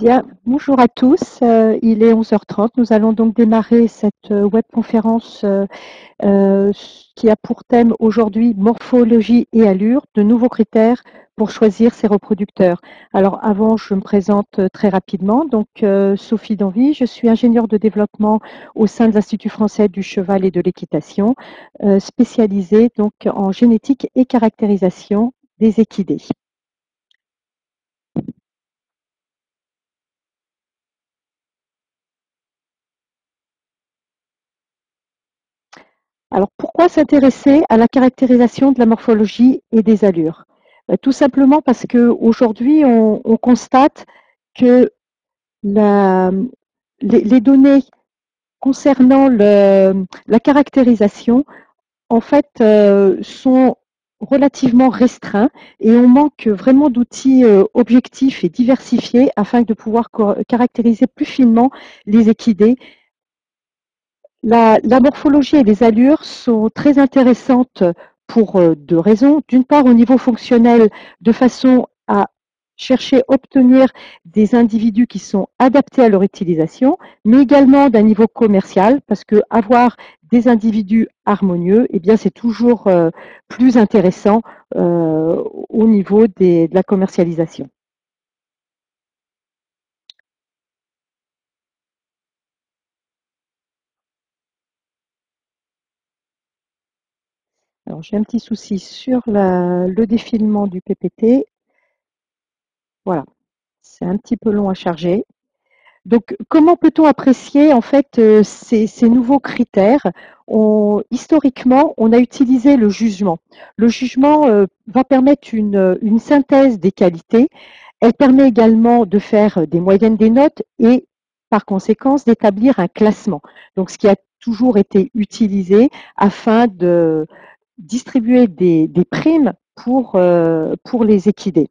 Bien, bonjour à tous. Euh, il est 11h30. Nous allons donc démarrer cette euh, webconférence euh, qui a pour thème aujourd'hui morphologie et allure, de nouveaux critères pour choisir ses reproducteurs. Alors avant, je me présente très rapidement. Donc Sophie Danvy, je suis ingénieure de développement au sein de l'Institut français du cheval et de l'équitation, spécialisée donc en génétique et caractérisation des équidés. Alors pourquoi s'intéresser à la caractérisation de la morphologie et des allures? Euh, Tout simplement parce qu'aujourd'hui, on, on constate que les, données concernant la caractérisation en fait euh, sont relativement restreints et on manque vraiment d'outils euh, objectifs et diversifiés afin de pouvoir caractériser plus finement les équidés la, morphologie et les allures sont très intéressantes pour euh, deux raisons. D'une part, au niveau fonctionnel, de façon à chercher à obtenir des individus qui sont adaptés à leur utilisation, mais également d'un niveau commercial, parce que avoir des individus harmonieux, eh bien, c'est toujours euh, plus intéressant euh, au niveau de la commercialisation. Alors j'ai un petit souci sur le défilement du PPT. Voilà, c'est un petit peu long à charger. Donc, comment peut-on apprécier en fait euh, ces, nouveaux critères? Historiquement, on a utilisé le jugement. Le jugement euh, va permettre une, une, synthèse des qualités. Elle permet également de faire des moyennes des notes et, par conséquent, d'établir un classement. Donc, ce qui a toujours été utilisé afin de, distribuer des, primes pour, euh, pour les équidés.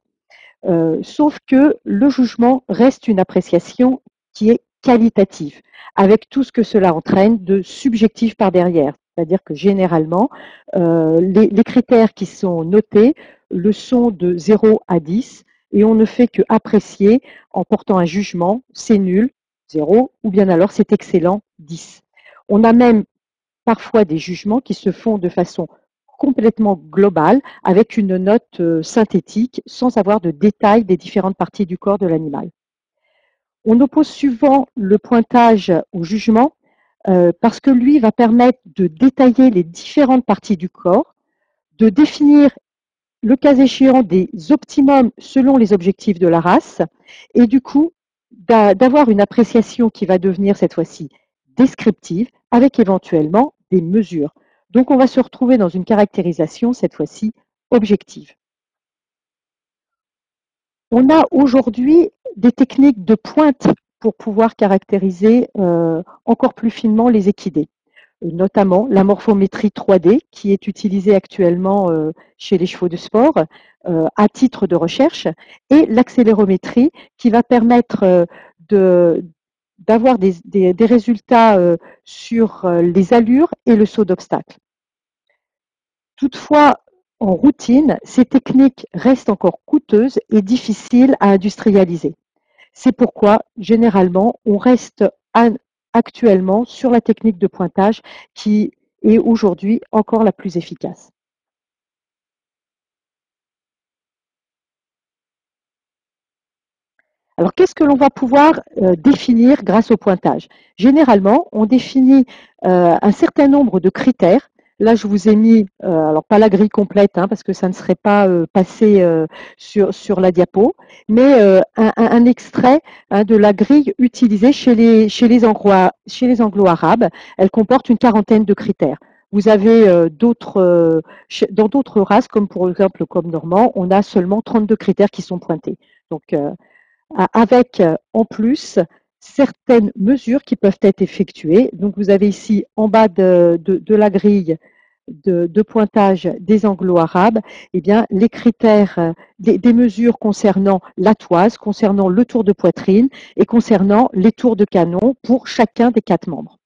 Euh, sauf que le jugement reste une appréciation qui est qualitative, avec tout ce que cela entraîne de subjectif par derrière. C'est-à-dire que généralement, euh, les, critères qui sont notés le sont de 0 à 10 et on ne fait que apprécier en portant un jugement, c'est nul, 0, ou bien alors c'est excellent, 10. On a même parfois des jugements qui se font de façon complètement global avec une note euh, synthétique sans avoir de détails des différentes parties du corps de l'animal. On oppose souvent le pointage au jugement euh, parce que lui va permettre de détailler les différentes parties du corps, de définir le cas échéant des optimums selon les objectifs de la race et du coup d'avoir une appréciation qui va devenir cette fois-ci descriptive avec éventuellement des mesures. Donc on va se retrouver dans une caractérisation, cette fois-ci, objective. On a aujourd'hui des techniques de pointe pour pouvoir caractériser euh, encore plus finement les équidés, notamment la morphométrie 3D qui est utilisée actuellement euh, chez les chevaux de sport euh, à titre de recherche et l'accélérométrie qui va permettre d'avoir des, résultats euh, sur les allures et le saut d'obstacle. Toutefois, en routine, ces techniques restent encore coûteuses et difficiles à industrialiser. C'est pourquoi, généralement, on reste actuellement sur la technique de pointage qui est aujourd'hui encore la plus efficace. Alors, qu'est-ce que l'on va pouvoir euh, définir grâce au pointage? Généralement, on définit euh, un certain nombre de critères. Là, je vous ai mis, euh, alors pas la grille complète, hein, parce que ça ne serait pas passé sur, sur la diapo, mais un, extrait hein, de la grille utilisée chez les, chez les anglo-arabes. Elle comporte une quarantaine de critères. Vous avez d'autres, dans d'autres races, comme pour exemple comme normand, on a seulement 32 critères qui sont pointés. Donc, avec euh, en plus certaines mesures qui peuvent être effectuées. Donc vous avez ici en bas de, la grille de, pointage des anglo-arabes, eh bien, les critères, euh, des, mesures concernant la toise, concernant le tour de poitrine et concernant les tours de canon pour chacun des quatre membres.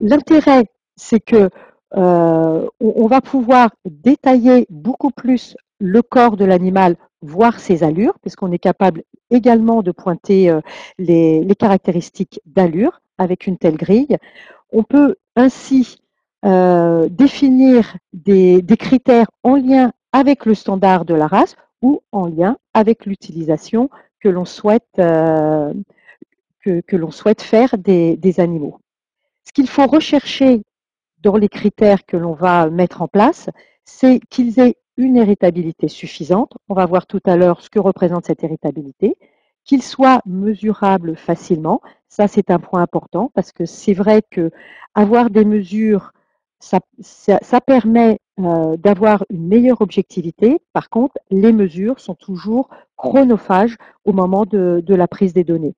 L'intérêt, c'est que euh, on, va pouvoir détailler beaucoup plus le corps de l'animal, voire ses allures, puisqu'on est capable également de pointer euh, les, caractéristiques d'allure avec une telle grille. On peut ainsi euh, définir des, critères en lien avec le standard de la race ou en lien avec l'utilisation que l'on souhaite, euh, faire des, animaux. Ce qu'il faut rechercher dans les critères que l'on va mettre en place, c'est qu'ils aient une héritabilité suffisante. On va voir tout à l'heure ce que représente cette héritabilité, qu'il soit mesurable facilement. Ça, c'est un point important parce que c'est vrai que avoir des mesures, ça, permet euh, d'avoir une meilleure objectivité. Par contre, les mesures sont toujours chronophages au moment de la prise des données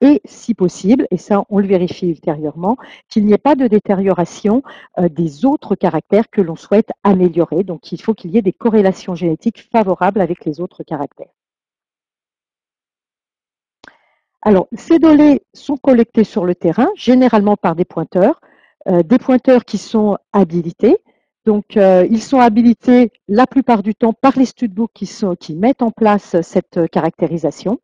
et, si possible, et ça on le vérifie ultérieurement, qu'il n'y ait pas de détérioration euh, des autres caractères que l'on souhaite améliorer. Donc il faut qu'il y ait des corrélations génétiques favorables avec les autres caractères. Alors, ces données sont collectées sur le terrain, généralement par des pointeurs, des pointeurs qui sont habilités. Donc, euh, ils sont habilités la plupart du temps par les studbooks qui, qui mettent en place cette caractérisation.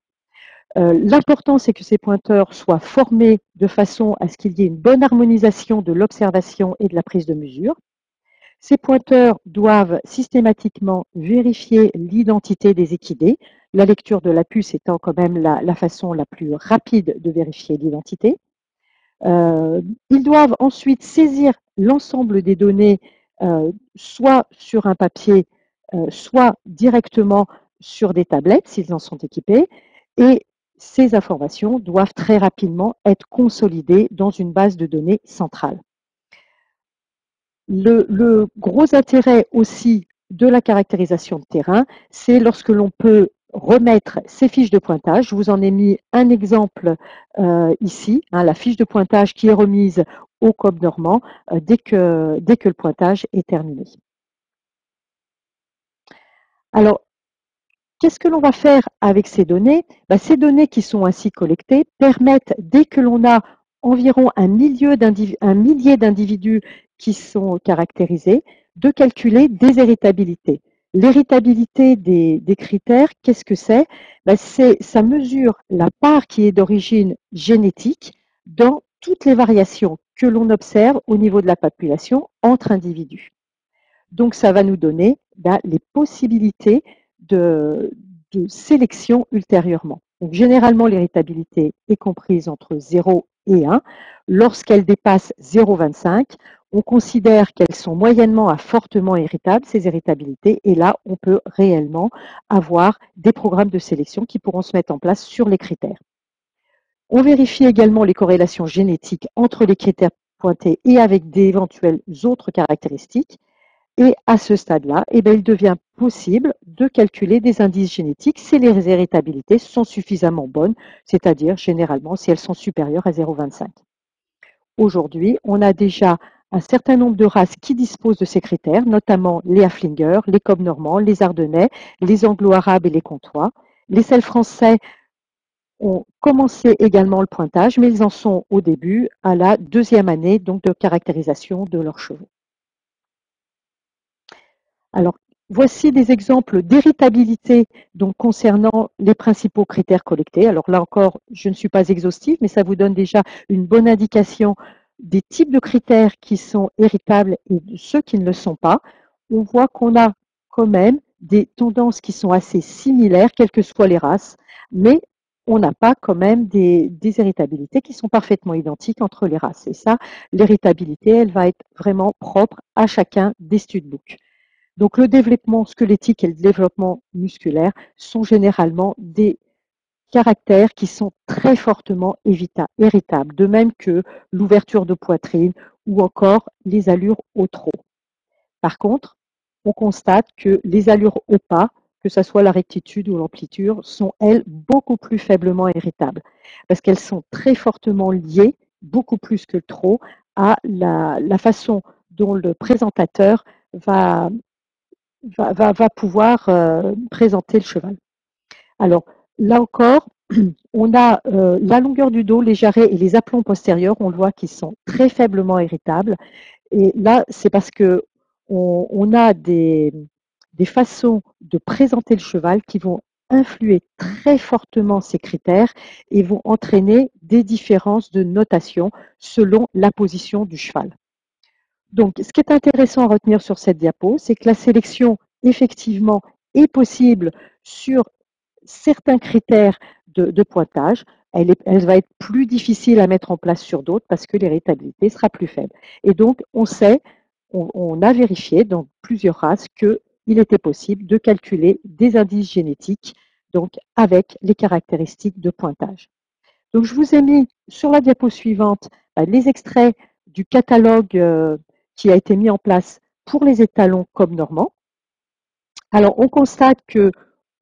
Euh, l'important, c'est que ces pointeurs soient formés de façon à ce qu'il y ait une bonne harmonisation de l'observation et de la prise de mesure. Ces pointeurs doivent systématiquement vérifier l'identité des équidés, la lecture de la puce étant quand même la, façon la plus rapide de vérifier l'identité. Euh, ils doivent ensuite saisir l'ensemble des données, euh, soit sur un papier, soit directement sur des tablettes s'ils en sont équipés, et ces informations doivent très rapidement être consolidées dans une base de données centrale. Le, gros intérêt aussi de la caractérisation de terrain, c'est lorsque l'on peut remettre ces fiches de pointage. Je vous en ai mis un exemple euh, ici, hein, la fiche de pointage qui est remise au COB normand euh, dès, que, le pointage est terminé. Alors, Qu'est-ce que l'on va faire avec ces données? Bah, Ces données qui sont ainsi collectées permettent, dès que l'on a environ un, millier d'individus qui sont caractérisés, de calculer des héritabilités. L'héritabilité des, critères, qu'est-ce que c'est? Bah, Ça mesure la part qui est d'origine génétique dans toutes les variations que l'on observe au niveau de la population entre individus. Donc, ça va nous donner bah, les possibilités de, sélection ultérieurement. Généralement, l'héritabilité est comprise entre 0 et 1. Lorsqu'elle dépasse 0,25, on considère qu'elles sont moyennement à fortement héritables, ces héritabilités, et là, on peut réellement avoir des programmes de sélection qui pourront se mettre en place sur les critères. On vérifie également les corrélations génétiques entre les critères pointés et avec d'éventuelles autres caractéristiques. Et à ce stade-là, eh ben, il devient possible de calculer des indices génétiques si les héritabilités sont suffisamment bonnes, c'est-à-dire généralement si elles sont supérieures à 0,25. Aujourd'hui, on a déjà un certain nombre de races qui disposent de ces critères, notamment les Haflinger, les Cobb normands, les Ardennais, les Anglo-Arabes et les Comtois. Les sels français ont commencé également le pointage, mais ils en sont au début, à la deuxième année donc de caractérisation de leurs chevaux. Alors, voici des exemples d'héritabilité concernant les principaux critères collectés. Alors là encore, je ne suis pas exhaustive, mais ça vous donne déjà une bonne indication des types de critères qui sont héritables et ceux qui ne le sont pas. On voit qu'on a quand même des tendances qui sont assez similaires, quelles que soient les races, mais on n'a pas quand même des, des, héritabilités qui sont parfaitement identiques entre les races. Et ça, l'héritabilité, elle va être vraiment propre à chacun des studbooks. Donc le développement squelettique et le développement musculaire sont généralement des caractères qui sont très fortement héritables, de même que l'ouverture de poitrine ou encore les allures au trot. Par contre, on constate que les allures au pas, que ce soit la rectitude ou l'amplitude, sont, elles, beaucoup plus faiblement héritables, parce qu'elles sont très fortement liées, beaucoup plus que le trot, à la façon dont le présentateur va va, pouvoir euh, présenter le cheval. Alors, là encore, on a euh, la longueur du dos, les jarrets et les aplombs postérieurs, on le voit qui sont très faiblement héritables. Et là, c'est parce que on, a des façons de présenter le cheval qui vont influer très fortement ces critères et vont entraîner des différences de notation selon la position du cheval. Donc, ce qui est intéressant à retenir sur cette diapo, c'est que la sélection, effectivement, est possible sur certains critères de, pointage. Elle, va être plus difficile à mettre en place sur d'autres parce que l'héritabilité sera plus faible. Et donc, on sait, on, a vérifié dans plusieurs races qu'il était possible de calculer des indices génétiques donc avec les caractéristiques de pointage. Donc, je vous ai mis sur la diapo suivante bah, les extraits du catalogue euh, qui a été mis en place pour les étalons comme normands. Alors, on constate que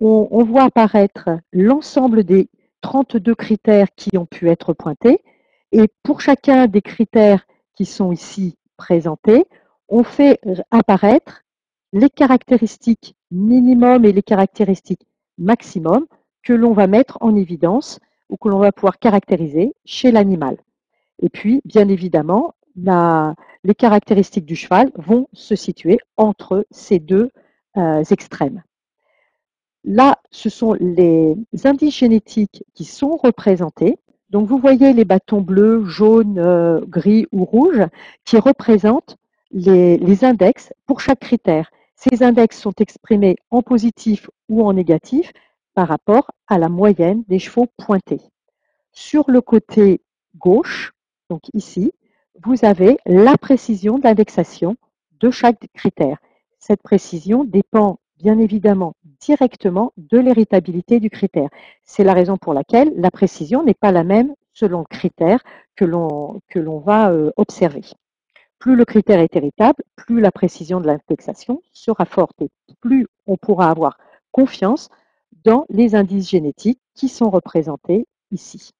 on, voit apparaître l'ensemble des 32 critères qui ont pu être pointés. Et pour chacun des critères qui sont ici présentés, on fait apparaître les caractéristiques minimum et les caractéristiques maximum que l'on va mettre en évidence ou que l'on va pouvoir caractériser chez l'animal. Et puis, bien évidemment, les caractéristiques du cheval vont se situer entre ces deux euh, extrêmes. Là, ce sont les indices génétiques qui sont représentés. Donc, vous voyez les bâtons bleus, jaunes, euh, gris ou rouges qui représentent les, les, index pour chaque critère. Ces index sont exprimés en positif ou en négatif par rapport à la moyenne des chevaux pointés. Sur le côté gauche, donc ici, vous avez la précision de l'indexation de chaque critère. Cette précision dépend bien évidemment directement de l'héritabilité du critère. C'est la raison pour laquelle la précision n'est pas la même selon le critère que l'on va euh, observer. Plus le critère est héritable, plus la précision de l'indexation sera forte et plus on pourra avoir confiance dans les indices génétiques qui sont représentés ici.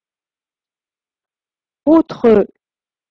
Autre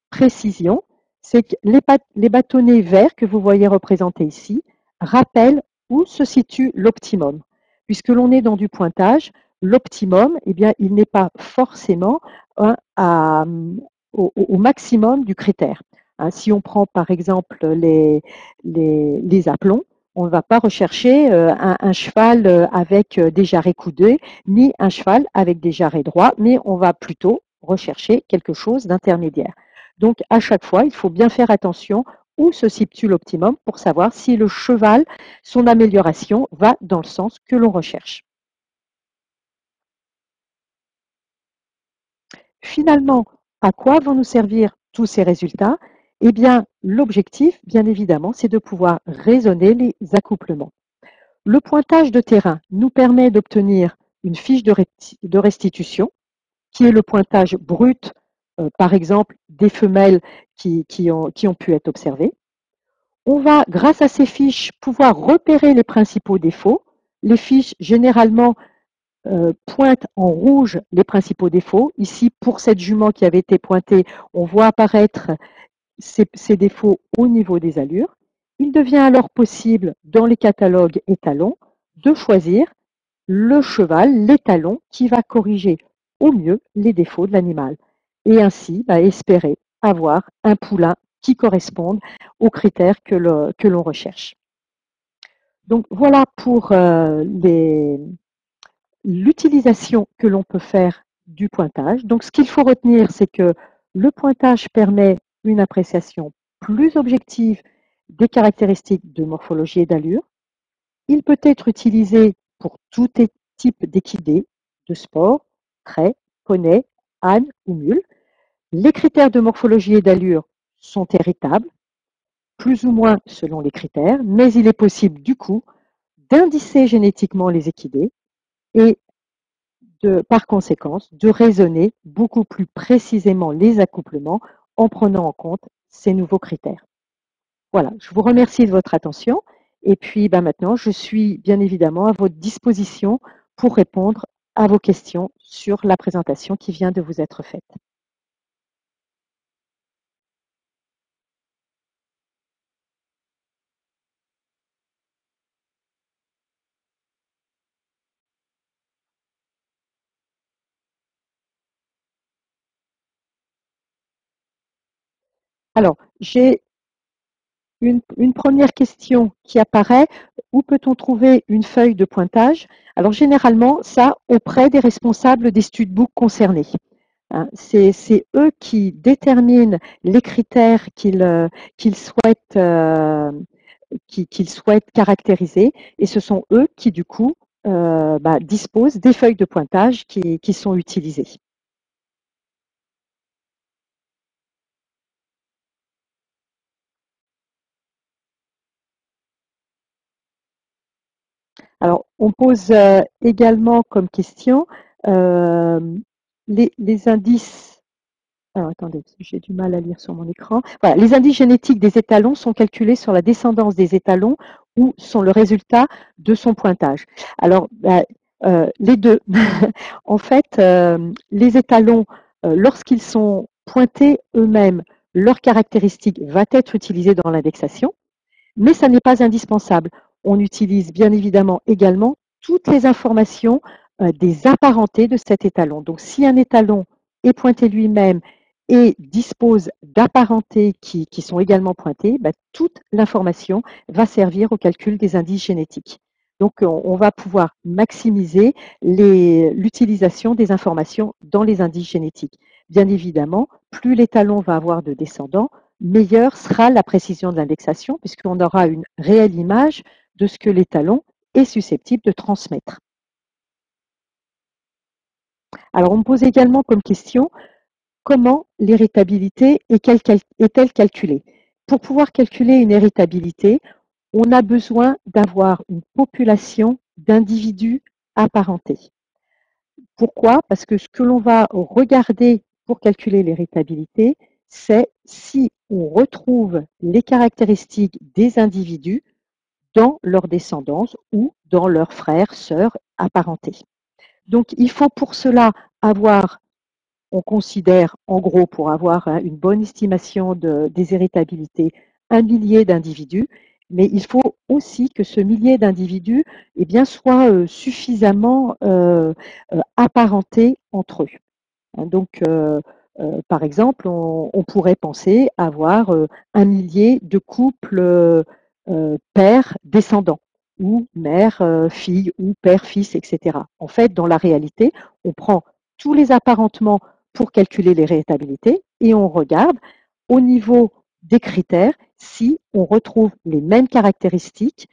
précision, c'est que les, bâtonnets verts que vous voyez représentés ici rappellent où se situe l'optimum. Puisque l'on est dans du pointage, l'optimum, eh bien, il n'est pas forcément au, maximum du critère. Hein, si on prend par exemple les, les, aplombs, on ne va pas rechercher euh, un, cheval euh, avec euh, des jarrets coudés, ni un cheval avec des jarrets droits, mais on va plutôt rechercher quelque chose d'intermédiaire. Donc à chaque fois, il faut bien faire attention où se situe l'optimum pour savoir si le cheval, son amélioration va dans le sens que l'on recherche? Finalement, à quoi vont nous servir tous ces résultats? Eh bien, l'objectif, bien évidemment, c'est de pouvoir raisonner les accouplements. Le pointage de terrain nous permet d'obtenir une fiche de restitution, qui est le pointage brut euh, par exemple des femelles qui, ont, pu être observées. On va, grâce à ces fiches, pouvoir repérer les principaux défauts. Les fiches, généralement, euh, pointent en rouge les principaux défauts. Ici, pour cette jument qui avait été pointée, on voit apparaître ces, ces défauts au niveau des allures. Il devient alors possible, dans les catalogues étalons, de choisir le cheval, l'étalon, qui va corriger au mieux les défauts de l'animal et ainsi bah, espérer avoir un poulain qui corresponde aux critères que l'on recherche. Donc voilà pour euh, l'utilisation que l'on peut faire du pointage. Donc ce qu'il faut retenir, c'est que le pointage permet une appréciation plus objective des caractéristiques de morphologie et d'allure. Il peut être utilisé pour tout type d'équidés, de sport, trait, poney, âne ou mule. Les critères de morphologie et d'allure sont héritables, plus ou moins selon les critères, mais il est possible du coup d'indicer génétiquement les équidés et par conséquence de raisonner beaucoup plus précisément les accouplements en prenant en compte ces nouveaux critères. Voilà, je vous remercie de votre attention et puis ben, maintenant je suis bien évidemment à votre disposition pour répondre à vos questions sur la présentation qui vient de vous être faite. Alors, j'ai une, première question qui apparaît. où peut-on trouver une feuille de pointage? Alors généralement, ça auprès des responsables des studbooks concernés. Hein, c'est eux qui déterminent les critères qu'ils euh, souhaitent, euh, souhaitent, caractériser et ce sont eux qui du coup euh, bah, disposent des feuilles de pointage qui, qui sont utilisées. Alors, on pose également comme question les, indices, alors attendez, j'ai mal à lire sur mon écran. Les indices génétiques des étalons sont calculés sur la descendance des étalons ou sont le résultat de son pointage. Alors, bah, euh, les deux. en fait, euh, les étalons, euh, lorsqu'ils sont pointés eux-mêmes, leur caractéristique va être utilisée dans l'indexation, mais ça n'est pas indispensable. On utilise bien évidemment également toutes les informations euh, des apparentés de cet étalon. Donc si un étalon est pointé lui-même et dispose d'apparentés qui, sont également pointées, bah, toute l'information va servir au calcul des indices génétiques. Donc on, va pouvoir maximiser l'utilisation des informations dans les indices génétiques. Bien évidemment, plus l'étalon va avoir de descendants, meilleure sera la précision de l'indexation, puisqu'on aura une réelle image de ce que l'étalon est susceptible de transmettre. Alors, on me pose également comme question, comment l'héritabilité est-elle calculée? Pour pouvoir calculer une héritabilité, on a besoin d'avoir une population d'individus apparentés. Pourquoi? Parce que ce que l'on va regarder pour calculer l'héritabilité, c'est si on retrouve les caractéristiques des individus dans leur descendance ou dans leurs frères, sœurs apparentés. Donc, il faut pour cela avoir, on considère en gros pour avoir hein, une bonne estimation de, des héritabilités, un millier d'individus, mais il faut aussi que ce millier d'individus eh bien, soit euh, suffisamment euh, euh, apparentés entre eux. Hein, donc, par exemple, on, pourrait penser avoir un millier de couples pères descendants ou mère, euh, fille, ou père, fils, etc. En fait, dans la réalité, on prend tous les apparentements pour calculer les et on regarde au niveau des critères si on retrouve les mêmes caractéristiques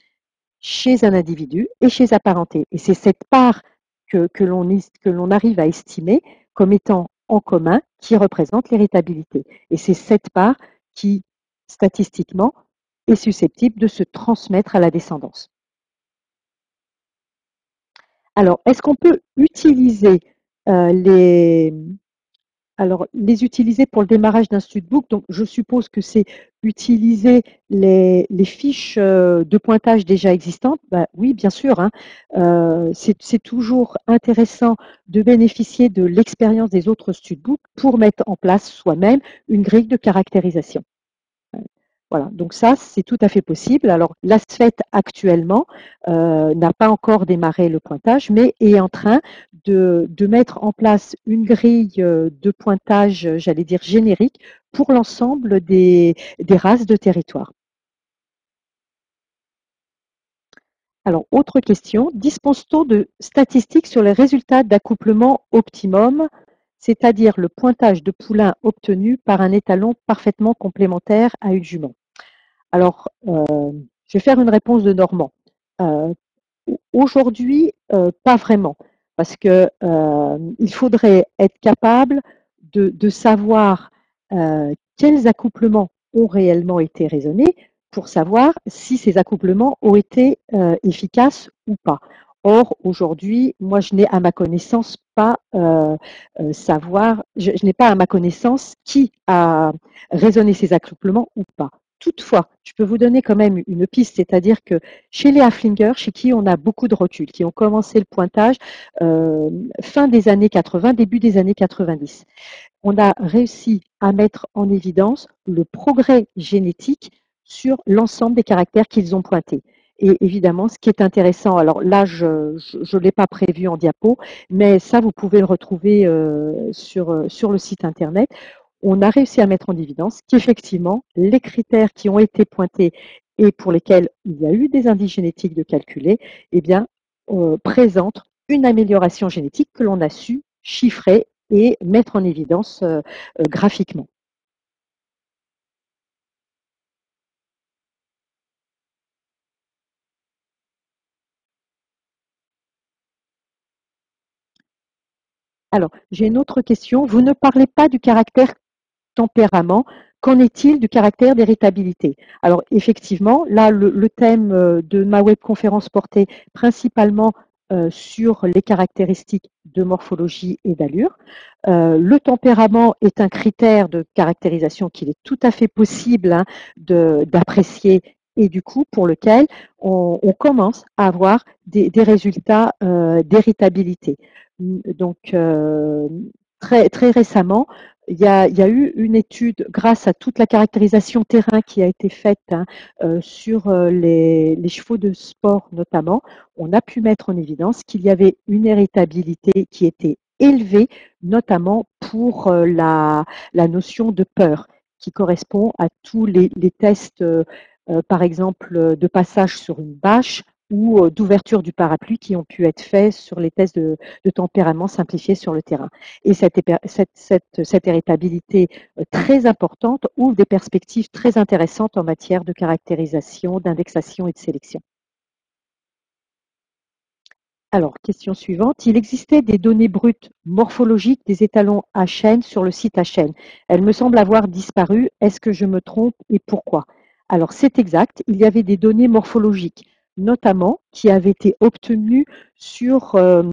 chez un individu et chez apparenté. Et c'est cette part que, que l'on arrive à estimer comme étant en commun qui représente l'héritabilité. Et c'est cette part qui, statistiquement, est susceptible de se transmettre à la descendance. Alors, est-ce qu'on peut utiliser euh, les, alors, les utiliser pour le démarrage d'un studbook, donc je suppose que c'est utiliser les, fiches euh, de pointage déjà existantes. Bah, oui, bien sûr. Hein. Euh, c'est toujours intéressant de bénéficier de l'expérience des autres studbooks pour mettre en place soi-même une grille de caractérisation. Voilà, donc ça, c'est tout à fait possible. Alors, l'ASFET actuellement euh, n'a pas encore démarré le pointage, mais est en train de, mettre en place une grille euh, de pointage, j'allais dire générique, pour l'ensemble des, des races de territoire. Alors, autre question, dispose-t-on de statistiques sur les résultats d'accouplement optimum c'est-à-dire le pointage de poulain obtenu par un étalon parfaitement complémentaire à une jument? Alors, euh, je vais faire une réponse de Normand. Euh, aujourd'hui, euh, pas vraiment, parce que il faudrait être capable de, savoir quels accouplements ont réellement été raisonnés pour savoir si ces accouplements ont été efficaces ou pas. Or, aujourd'hui, moi, je n'ai à ma connaissance pas savoir, je n'ai pas à ma connaissance qui a raisonné ces accouplements ou pas. Toutefois, je peux vous donner quand même une piste, c'est-à-dire que chez les Haflinger, chez qui on a beaucoup de rotules, qui ont commencé le pointage euh, fin des années 80, début des années 90, on a réussi à mettre en évidence le progrès génétique sur l'ensemble des caractères qu'ils ont pointés. Et évidemment, ce qui est intéressant, alors là, je ne l'ai pas prévu en diapo, mais ça, vous pouvez le retrouver euh, sur, sur le site Internet on a réussi à mettre en évidence qu'effectivement, les critères qui ont été pointés et pour lesquels il y a eu des indices génétiques de calculer, eh bien, euh, présentent une amélioration génétique que l'on a su chiffrer et mettre en évidence euh, euh, graphiquement. Alors, j'ai une autre question. Vous ne parlez pas du caractère tempérament. Qu'en est-il du caractère d'héritabilité Alors, effectivement, là, le, thème euh, de ma webconférence portait principalement euh, sur les caractéristiques de morphologie et d'allure. Euh, le tempérament est un critère de caractérisation qu'il est tout à fait possible hein, d'apprécier et du coup pour lequel on, commence à avoir des, résultats d'héritabilité. Donc très récemment, il y, a, eu une étude, grâce à toute la caractérisation terrain qui a été faite hein, euh, sur euh, les, chevaux de sport notamment, on a pu mettre en évidence qu'il y avait une héritabilité qui était élevée, notamment pour euh, la, notion de peur, qui correspond à tous les, tests, par exemple, de passage sur une bâche ou euh, d'ouverture du parapluie qui ont pu être faits sur les tests de, tempérament simplifiés sur le terrain. Et cette, héritabilité euh, très importante ouvre des perspectives très intéressantes en matière de caractérisation, d'indexation et de sélection. Alors, question suivante. Il existait des données brutes morphologiques des étalons HN sur le site HN. Elles me semblent avoir disparu. Est-ce que je me trompe et pourquoi? Alors, c'est exact. Il y avait des données morphologiques notamment qui avait été obtenue sur, euh,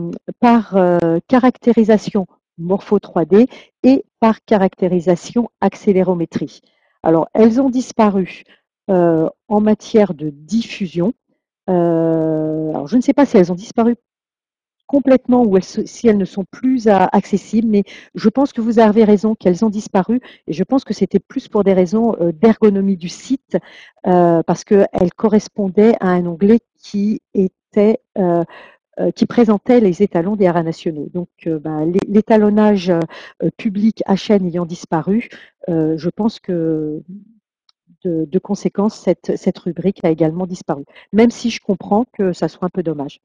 par euh, caractérisation morpho 3D et par caractérisation accélérométrie. Alors, elles ont disparu euh, en matière de diffusion. Alors, je ne sais pas si elles ont disparu complètement ou si elles ne sont plus accessibles, mais je pense que vous avez raison qu'elles ont disparu et je pense que c'était plus pour des raisons euh, d'ergonomie du site euh, parce qu'elles correspondaient à un onglet qui était euh, qui présentait les étalons des haras nationaux. Donc, bah, l'étalonnage public à ayant disparu, je pense que de, conséquence, cette rubrique a également disparu. Même si je comprends que ça soit un peu dommage.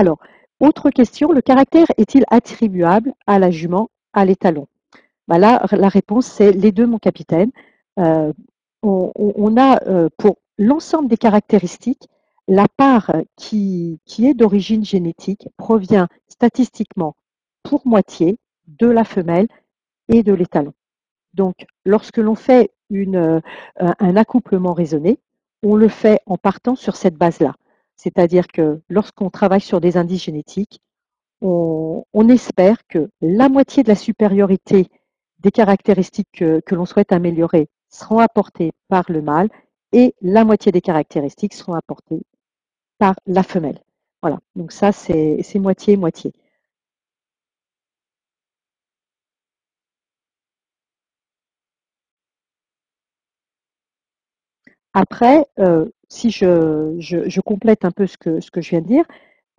Alors, autre question, le caractère est-il attribuable à la jument, à l'étalon? Bah Là, la réponse, c'est les deux, mon capitaine. Euh, on, a euh, pour l'ensemble des caractéristiques, la part qui, est d'origine génétique provient statistiquement pour moitié de la femelle et de l'étalon. Donc, lorsque l'on fait euh, un accouplement raisonné, on le fait en partant sur cette base-là. C'est-à-dire que lorsqu'on travaille sur des indices génétiques, on, espère que la moitié de la supériorité des caractéristiques que, que l'on souhaite améliorer seront apportées par le mâle et la moitié des caractéristiques seront apportées par la femelle. Voilà, donc ça c'est moitié-moitié. Après, euh, si je, je, complète un peu ce que, ce que je viens de dire,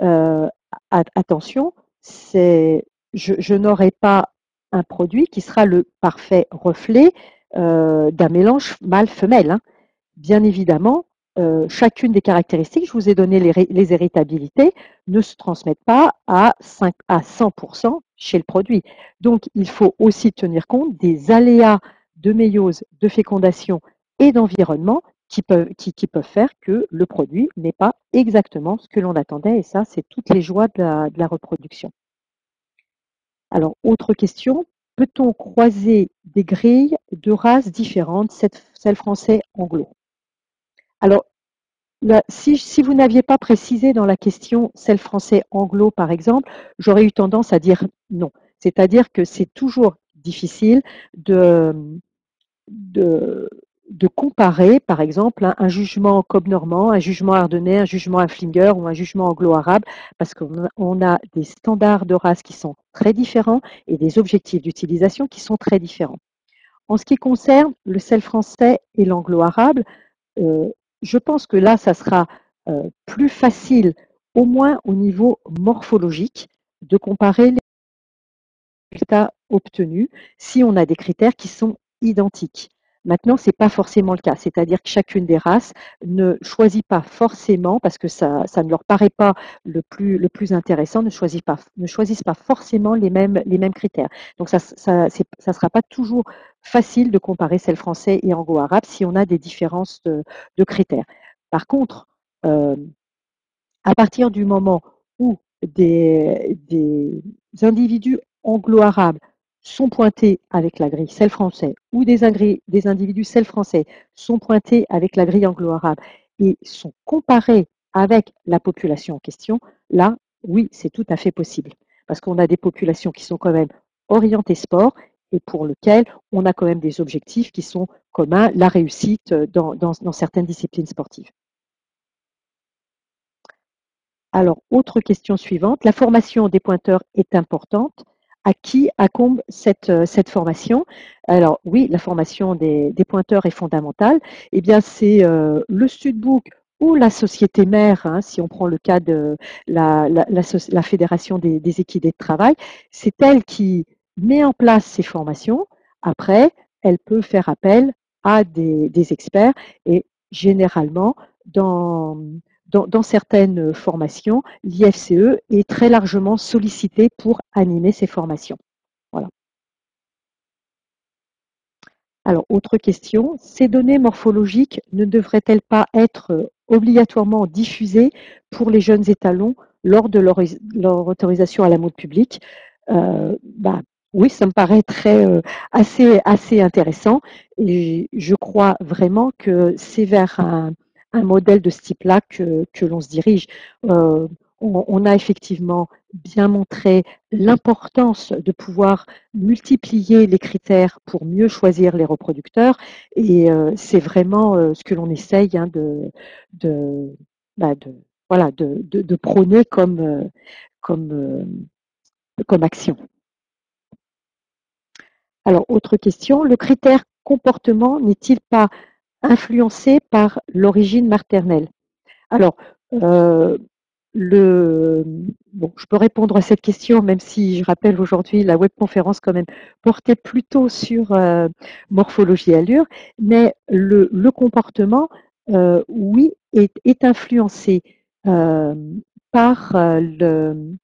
euh, attention, c'est je, n'aurai pas un produit qui sera le parfait reflet euh, d'un mélange mâle-femelle. Hein. Bien évidemment, chacune des caractéristiques, je vous ai donné les, les héritabilités, ne se transmettent pas à, 5, à 100% chez le produit. Donc, il faut aussi tenir compte des aléas de méiose, de fécondation et d'environnement qui peuvent, faire que le produit n'est pas exactement ce que l'on attendait. Et ça, c'est toutes les joies de la, reproduction. Alors, autre question, peut-on croiser des grilles de races différentes, celle français anglo? Alors, si, vous n'aviez pas précisé dans la question celle français anglo, par exemple, j'aurais eu tendance à dire non. C'est-à-dire que c'est toujours difficile de, de, de comparer, par exemple, un, jugement cob-normand, un jugement ardennais, un jugement afflinger ou un jugement anglo-arabe, parce qu'on a des standards de race qui sont très différents et des objectifs d'utilisation qui sont très différents. En ce qui concerne le sel français et l'anglo-arabe, euh, je pense que là, ça sera euh, plus facile, au moins au niveau morphologique, de comparer les résultats obtenus si on a des critères qui sont identiques. Maintenant, ce n'est pas forcément le cas, c'est-à-dire que chacune des races ne choisit pas forcément, parce que ça, ça ne leur paraît pas le plus, le plus intéressant, ne choisissent pas, ne choisissent pas forcément les mêmes, les mêmes critères. Donc, ça ne sera pas toujours facile de comparer celle français et anglo-arabe si on a des différences de, de critères. Par contre, euh, à partir du moment où des, des individus anglo-arabes sont pointés avec la grille celle français ou des, individus celle français sont pointés avec la grille anglo-arabe et sont comparés avec la population en question, là, oui, c'est tout à fait possible. Parce qu'on a des populations qui sont quand même orientées sport et pour lesquelles on a quand même des objectifs qui sont communs, la réussite dans, dans certaines disciplines sportives. Alors, autre question suivante. La formation des pointeurs est importante à qui accombe cette, euh, cette formation Alors oui, la formation des, pointeurs est fondamentale. Eh bien, c'est euh, le Studbook ou la société mère, hein, si on prend le cas de la, la, fédération des, des, équidés de travail, c'est elle qui met en place ces formations. Après, elle peut faire appel à des, des experts et généralement, dans, dans, certaines formations, l'IFCE est très largement sollicité pour animer ces formations. Voilà. Alors, autre question, ces données morphologiques ne devraient-elles pas être obligatoirement diffusées pour les jeunes étalons lors de leur, autorisation à la mode publique? Euh, bah, Oui, ça me paraît très, euh, assez, assez intéressant et je crois vraiment que c'est vers un, un modèle de ce type-là que, que l'on se dirige. Euh, on, a effectivement bien montré l'importance de pouvoir multiplier les critères pour mieux choisir les reproducteurs et euh, c'est vraiment euh, ce que l'on essaye hein, de, de, bah de, voilà, de, de, de, prôner comme, comme, comme action. Alors, autre question, le critère comportement n'est-il pas influencé par l'origine maternelle. Alors, euh, le, bon, je peux répondre à cette question, même si je rappelle aujourd'hui la webconférence quand même portait plutôt sur euh, morphologie et allure, mais le, le comportement, euh, oui, est, est influencé euh, par euh, le,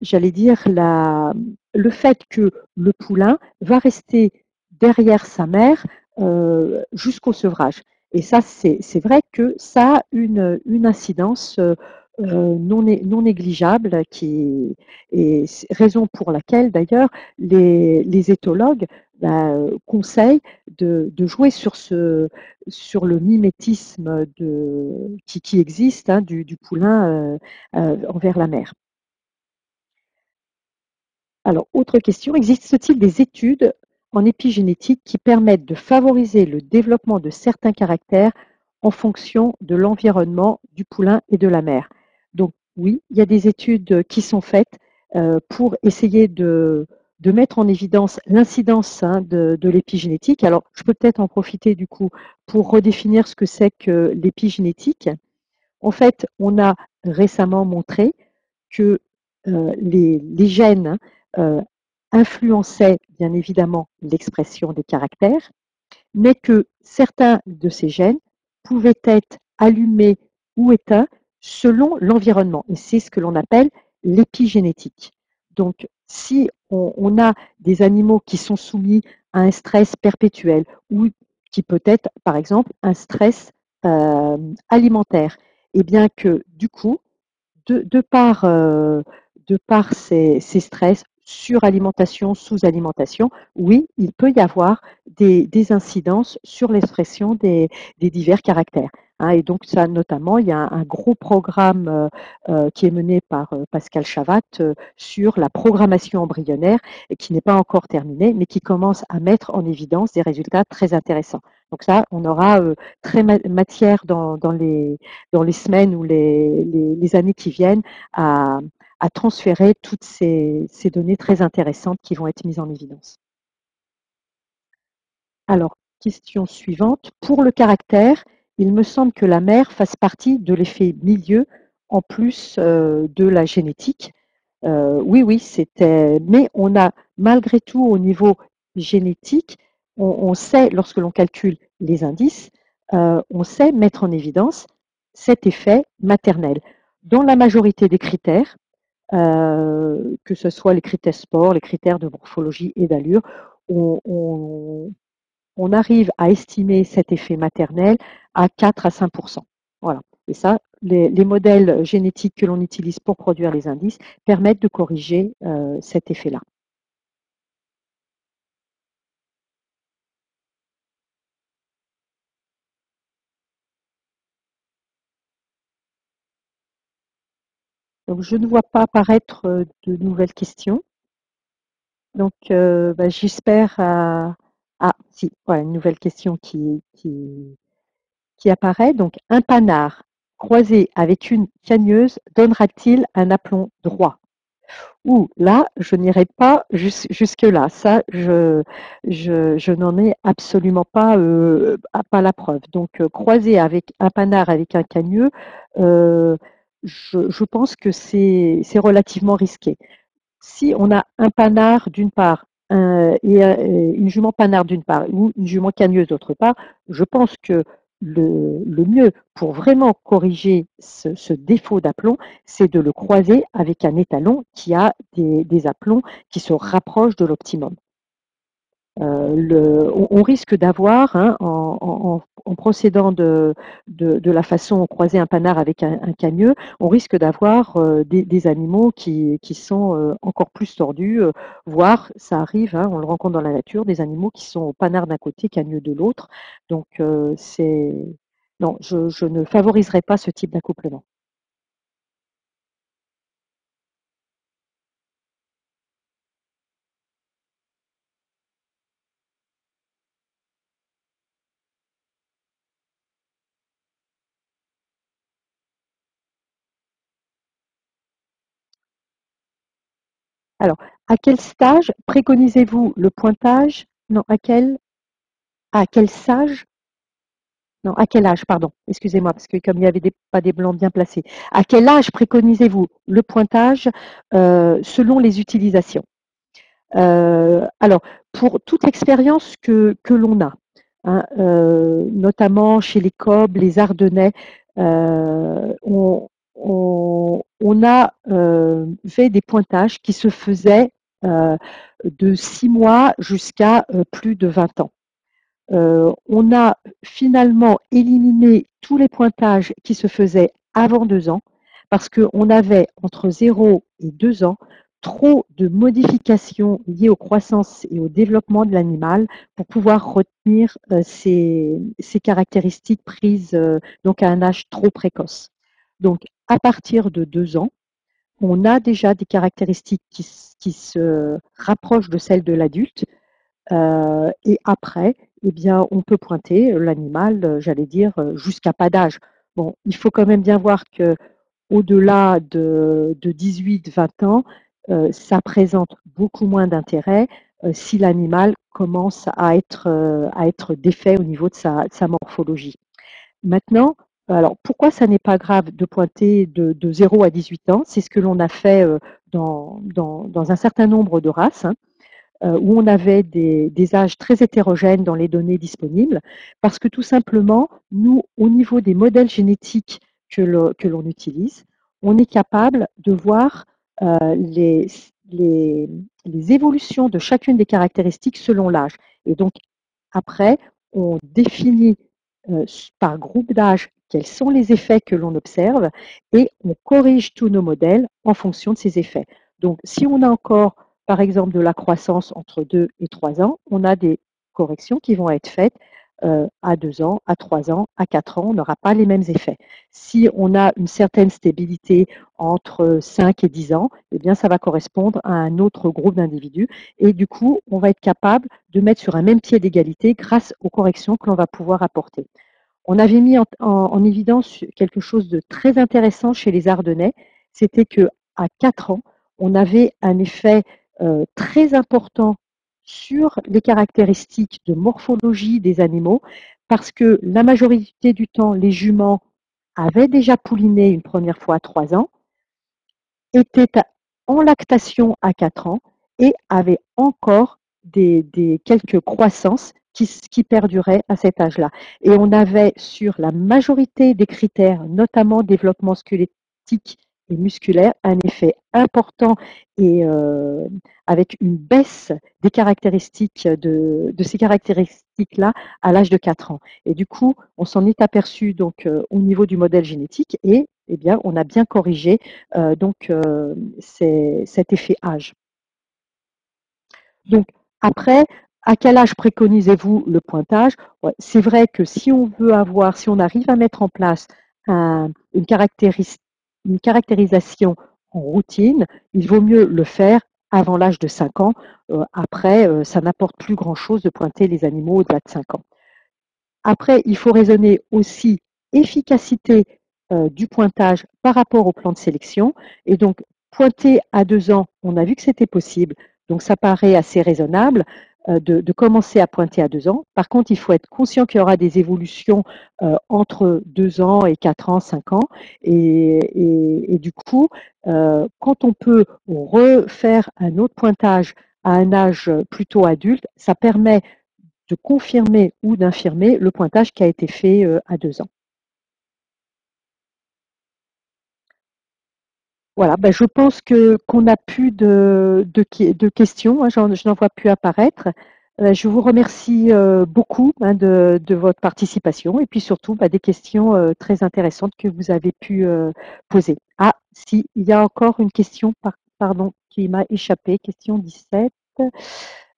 j'allais dire la, le fait que le poulain va rester derrière sa mère euh, jusqu'au sevrage. Et ça, c'est vrai que ça a une, une incidence euh, non, non, négligeable, qui est, raison pour laquelle d'ailleurs les, les, éthologues bah, conseillent de, de, jouer sur, ce, sur le mimétisme de, qui, qui existe hein, du, poulain euh, envers la mer. Alors, autre question, existe-t-il des études en épigénétique qui permettent de favoriser le développement de certains caractères en fonction de l'environnement du poulain et de la mère. Donc oui, il y a des études qui sont faites euh, pour essayer de, mettre en évidence l'incidence hein, de, l'épigénétique. Alors je peux peut-être en profiter du coup pour redéfinir ce que c'est que l'épigénétique. En fait, on a récemment montré que euh, les, gènes euh, influençait bien évidemment l'expression des caractères, mais que certains de ces gènes pouvaient être allumés ou éteints selon l'environnement. Et c'est ce que l'on appelle l'épigénétique. Donc, si on, a des animaux qui sont soumis à un stress perpétuel ou qui peut être, par exemple, un stress euh, alimentaire, et eh bien que du coup, de, par, euh, de par ces, ces, stress, suralimentation, sous-alimentation, oui, il peut y avoir des, incidences sur l'expression des, divers caractères. Hein. et donc ça, notamment, il y a un, gros programme euh, euh, qui est mené par euh, Pascal Chavat sur la programmation embryonnaire et qui n'est pas encore terminé, mais qui commence à mettre en évidence des résultats très intéressants. Donc ça, on aura très matière dans, les, dans les semaines ou les, les années qui viennent à, à transférer toutes ces, données très intéressantes qui vont être mises en évidence. Alors, question suivante. Pour le caractère, il me semble que la mère fasse partie de l'effet milieu en plus euh, de la génétique. Euh, oui, oui, c'était. Mais on a malgré tout, au niveau génétique, on, sait, lorsque l'on calcule les indices, euh, on sait mettre en évidence cet effet maternel. Dans la majorité des critères, euh, que ce soit les critères sport, les critères de morphologie et d'allure, on, arrive à estimer cet effet maternel à 4 à 5 Voilà. Et ça, les, modèles génétiques que l'on utilise pour produire les indices permettent de corriger euh, cet effet-là. Donc, je ne vois pas apparaître euh, de nouvelles questions. Donc, euh, bah, j'espère. ah, si, une nouvelle question qui, apparaît. Donc, un panard croisé avec une cagneuse donnera-t-il un aplomb droit? Ou là, je n'irai pas jusque-là. Ça, je, n'en ai absolument pas, euh, pas la preuve. Donc, euh, croisé avec un panard avec un cagneux, euh, je, pense que c'est relativement risqué. Si on a un panard d'une part et une jument panard d'une part ou une jument cagneuse d'autre part, je pense que le, mieux pour vraiment corriger ce, ce défaut d'aplomb, c'est de le croiser avec un étalon qui a des, des aplombs qui se rapprochent de l'optimum. Euh, on, risque d'avoir, hein, en, procédant de, la façon croiser un panard avec un, cagneux, on risque d'avoir euh, des, animaux qui, sont euh, encore plus tordus, voire ça arrive, hein, on le rencontre dans la nature, des animaux qui sont panard d'un côté, cagneux de l'autre. Donc c'est non, je ne favoriserai pas ce type d'accouplement. Alors, à quel stage préconisez-vous le pointage? Non, à quel à quel sage? Non, à quel âge, pardon, excusez-moi, parce que comme il n'y avait pas des blancs bien placés. À quel âge préconisez-vous le pointage euh, selon les utilisations? Euh, Alors, pour toute expérience que, que l'on a, hein, euh, notamment chez les Cobs, les Ardennais, on, on, a euh, fait des pointages qui se faisaient euh, de six mois jusqu'à euh, plus de 20 ans. on a finalement éliminé tous les pointages qui se faisaient avant deux ans parce qu'on avait entre 0 et 2 ans trop de modifications liées aux croissances et au développement de l'animal pour pouvoir retenir ces, caractéristiques prises donc à un âge trop précoce. Donc, à partir de deux ans, on a déjà des caractéristiques qui, se rapprochent de celles de l'adulte. Euh, et après, eh bien, on peut pointer l'animal, j'allais dire, jusqu'à pas d'âge. Bon, il faut quand même bien voir que au-delà de, 18-20 ans, euh, ça présente beaucoup moins d'intérêt euh, si l'animal commence à être, à être défait au niveau de sa morphologie. Maintenant, alors, pourquoi ça n'est pas grave de pointer de, 0 à 18 ans? C'est ce que l'on a fait euh, dans, un certain nombre de races, hein, euh, où on avait des, âges très hétérogènes dans les données disponibles, parce que tout simplement, nous, au niveau des modèles génétiques que l'on utilise, on est capable de voir euh, les, les, les évolutions de chacune des caractéristiques selon l'âge. Et donc, après, on définit par groupe d'âge quels sont les effets que l'on observe et on corrige tous nos modèles en fonction de ces effets. Donc, si on a encore, par exemple, de la croissance entre 2 et 3 ans, on a des corrections qui vont être faites euh, à 2 ans, à 3 ans, à 4 ans, on n'aura pas les mêmes effets. Si on a une certaine stabilité entre 5 et 10 ans, eh bien, ça va correspondre à un autre groupe d'individus. Et du coup, on va être capable de mettre sur un même pied d'égalité grâce aux corrections que l'on va pouvoir apporter. On avait mis en, évidence quelque chose de très intéressant chez les Ardennais, c'était que à 4 ans, on avait un effet euh, très important sur les caractéristiques de morphologie des animaux, parce que la majorité du temps, les juments avaient déjà pouliné une première fois à 3 ans, étaient en lactation à 4 ans, et avait encore des quelques croissances qui, qui perduraient à cet âge-là. Et on avait sur la majorité des critères, notamment développement squelettique et musculaire, un effet important et euh, avec une baisse des caractéristiques de, ces caractéristiques-là à l'âge de 4 ans. Et du coup, on s'en est aperçu donc euh, au niveau du modèle génétique et eh bien, on a bien corrigé euh, donc cet effet âge. Donc après, à quel âge préconisez-vous le pointage? C'est vrai que si on veut avoir, si on arrive à mettre en place un, une, une caractérisation en routine, il vaut mieux le faire avant l'âge de 5 ans. Euh, après, euh, ça n'apporte plus grand-chose de pointer les animaux au-delà de 5 ans. Après, il faut raisonner aussi efficacité euh, du pointage par rapport au plan de sélection. Et donc, pointer à 2 ans, on a vu que c'était possible. Donc, ça paraît assez raisonnable. Euh, de, commencer à pointer à deux ans. Par contre, il faut être conscient qu'il y aura des évolutions euh, entre deux ans et quatre ans, cinq ans. Et, du coup, euh, quand on peut refaire un autre pointage à un âge plutôt adulte, ça permet de confirmer ou d'infirmer le pointage qui a été fait à deux ans. Voilà, ben je pense que qu'on n'a plus de, de, de questions, hein, je n'en vois plus apparaître. Euh, je vous remercie euh, beaucoup hein, de, de, votre participation et puis surtout bah, des questions euh, très intéressantes que vous avez pu euh, poser. Ah, si, il y a encore une question, par, pardon, qui m'a échappé, question 17, que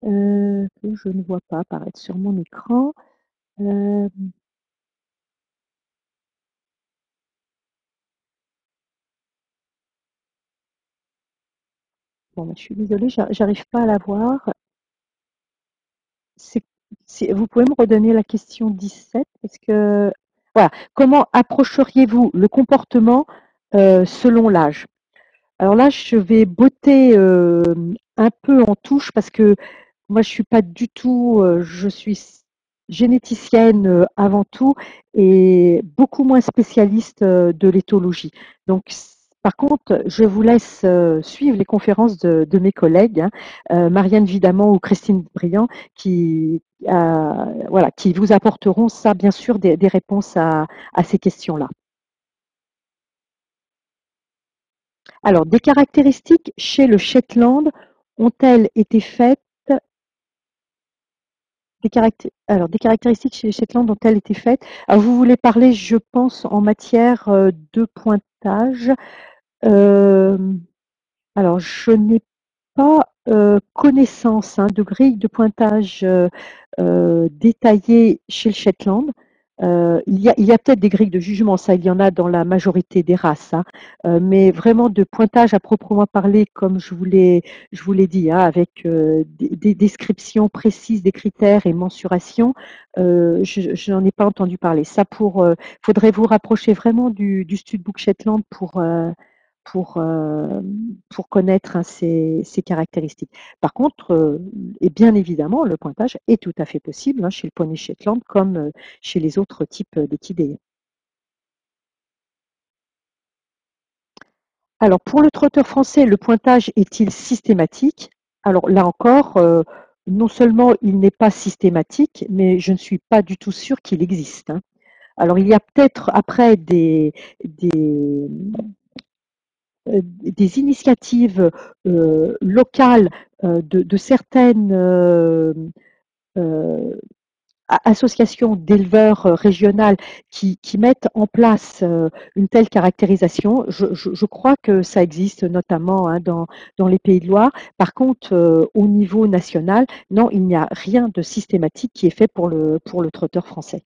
je ne vois pas apparaître sur mon écran. Je suis désolée, j'arrive pas à la voir. vous pouvez me redonner la question 17 parce que voilà, comment approcheriez-vous le comportement euh, selon l'âge? Alors là, je vais botter euh, un peu en touche parce que moi, je suis pas du tout, euh, je suis généticienne avant tout et beaucoup moins spécialiste de l'éthologie. Donc par contre, je vous laisse euh, suivre les conférences de, mes collègues, hein, euh, Marianne Vidamant ou Christine Briand, qui, euh, qui vous apporteront ça, bien sûr, des, réponses à, ces questions-là. Alors, des caractéristiques chez le Shetland ont-elles été faites? Alors, des caractéristiques chez les Shetland ont-elles été faites? Alors, vous voulez parler, je pense, en matière de pointage. Euh, alors, je n'ai pas euh, connaissance hein, de grille de pointage euh, détaillée chez le Shetland. Euh, il y a, a peut-être des grilles de jugement, ça il y en a dans la majorité des races, hein, euh, mais vraiment de pointage à proprement parler, comme je vous l'ai, je vous l'ai dit, hein, avec euh, des, des, descriptions précises des critères et mensurations, je n'en ai pas entendu parler. Ça pour, faudrait vous rapprocher vraiment du, du Studbook Shetland pour pour, euh, pour connaître hein, ces, caractéristiques. Par contre, euh, et bien évidemment, le pointage est tout à fait possible hein, chez le poney Shetland comme euh, chez les autres types d'équidés. Alors, pour le trotteur français, le pointage est-il systématique? Alors là encore, non seulement il n'est pas systématique, mais je ne suis pas du tout sûre qu'il existe. Hein. Alors, il y a peut-être après des, des, des initiatives euh, locales euh, de, certaines associations d'éleveurs régionales qui, mettent en place une telle caractérisation. Je, crois que ça existe notamment hein, dans, les Pays de Loire. Par contre, euh, au niveau national, non, il n'y a rien de systématique qui est fait pour le, trotteur français.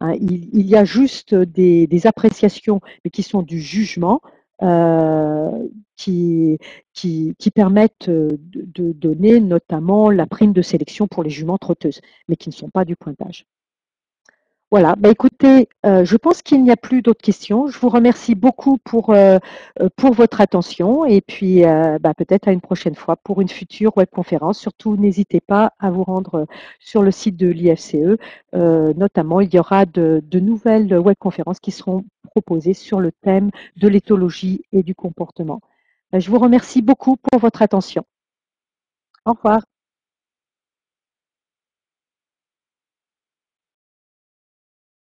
Hein, il, y a juste des, des, appréciations, mais qui sont du jugement, euh, qui, qui, qui, permettent euh, de, donner notamment la prime de sélection pour les juments trotteuses, mais qui ne sont pas du pointage. Voilà, bah écoutez, euh, je pense qu'il n'y a plus d'autres questions. Je vous remercie beaucoup pour, euh, euh pour votre attention et puis euh, bah, peut-être à une prochaine fois pour une future webconférence. Surtout, n'hésitez pas à vous rendre sur le site de l'IFCE. notamment, il y aura de, de nouvelles webconférences qui seront proposées sur le thème de l'éthologie et du comportement. Je vous remercie beaucoup pour votre attention. Au revoir.